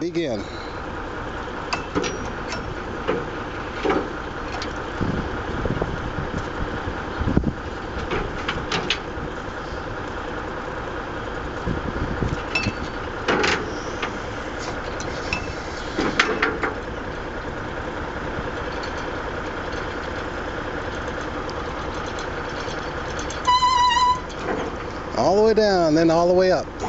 begin. All the way down, then all the way up.